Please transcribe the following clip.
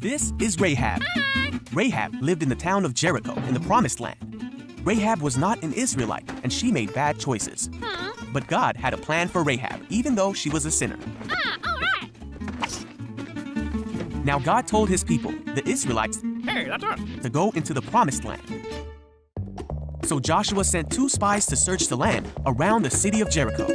This is Rahab. Rahab lived in the town of Jericho in the Promised Land. Rahab was not an Israelite and she made bad choices. But God had a plan for Rahab, even though she was a sinner. Ah, now God told his people, the Israelites, Hey, to go into the Promised Land. So Joshua sent two spies to search the land around the city of Jericho.